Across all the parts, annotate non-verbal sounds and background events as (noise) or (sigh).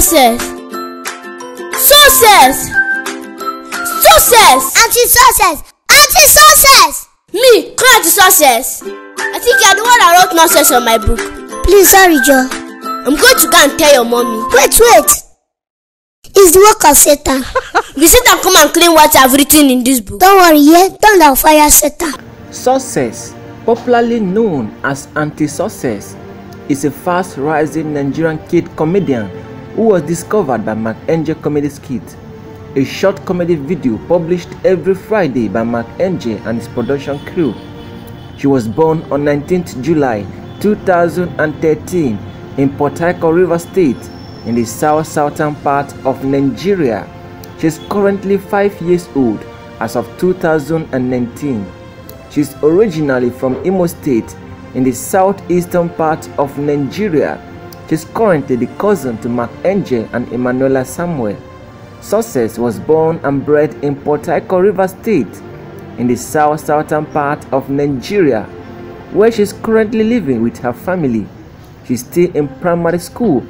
success success success Anti-success! Anti-success! me come anti-success i think you are the one that wrote nonsense on my book Please, sorry, Joe. i'm going to go and tell your mommy Wait, wait. It's the work of Satan. (laughs) visit and come and clean what i have written in this book Don't worry, yeah? Don't down fire Satan. Success, popularly known as Anti-Success, is a fast-rising Nigerian kid comedian who was discovered by Angel Comedy Skit, a short comedy video published every Friday by Angel and his production crew. She was born on 19th July 2013 in Port Harcourt River State in the south-southern part of Nigeria. She is currently 5 years old as of 2019. She is originally from Imo State in the southeastern part of Nigeria. She is currently the cousin to Mark Angel and Emmanuella Samuel. Success was born and bred in Port Harcourt River State in the south-southern part of Nigeria, where she is currently living with her family. She is still in primary school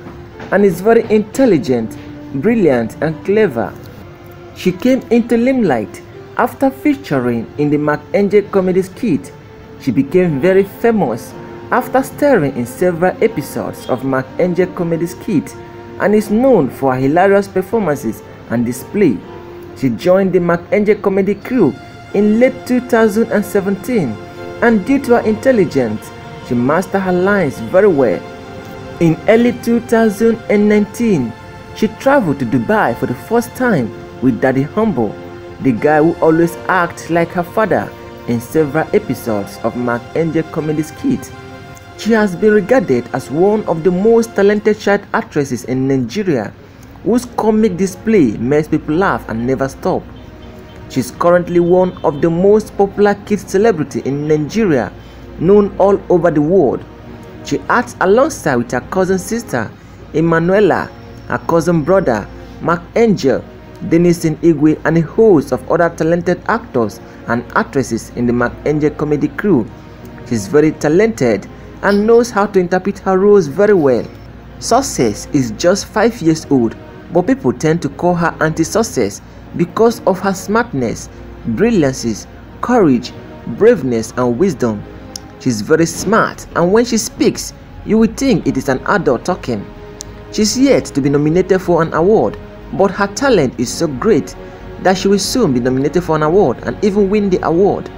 and is very intelligent, brilliant, and clever. She came into limelight after featuring in the Mark Angel comedy skit. She became very famous after starring in several episodes of Mark Angel comedy skit and is known for her hilarious performances and display. She joined the Mark Angel comedy crew in late 2017 and due to her intelligence, she mastered her lines very well. In early 2019, she traveled to Dubai for the first time with Daddy Humble, the guy who always acts like her father in several episodes of Mark Angel comedy skit. She has been regarded as one of the most talented child actresses in Nigeria, whose comic display makes people laugh and never stop. She is currently one of the most popular kids celebrity in Nigeria, known all over the world. She acts alongside with her cousin sister, Emmanuella, her cousin brother, Mark Angel, Denilson Igwe, and a host of other talented actors and actresses in the Mark Angel comedy crew. She is very talented and knows how to interpret her roles very well. Success is just 5 years old, but people tend to call her Aunty Success because of her smartness, brilliances, courage, braveness, and wisdom. She's very smart, and when she speaks, you will think it is an adult talking. She's yet to be nominated for an award, but her talent is so great that she will soon be nominated for an award and even win the award.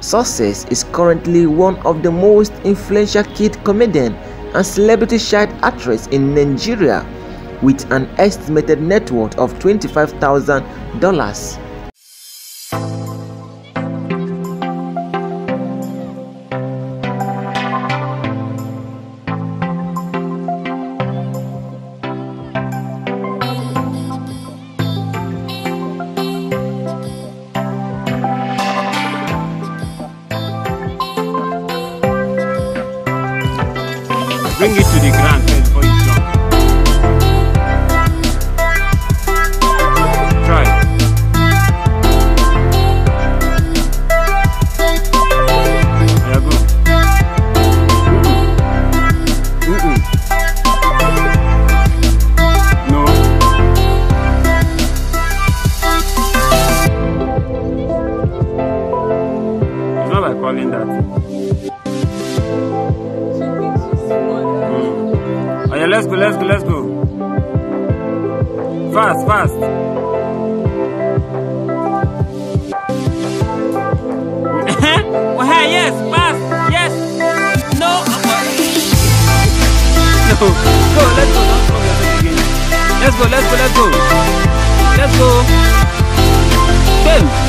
Success is currently one of the most influential kid comedian and celebrity child actress in Nigeria with an estimated net worth of $25,000. Bring it to the ground. Before you jump. Try. There yeah, let's go, let's go, let's go. Fast, fast. (laughs) oh, hey, yes, fast, yes. No, no. Go, let's go, don't throw yourself again. Let's go, let's go, let's go. Let's go. Ten.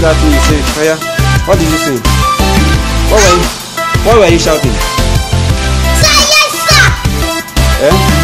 Say that thing you say. Oh yeah. What did you say? What were you? What were you shouting? Sir, yes, sir. Eh?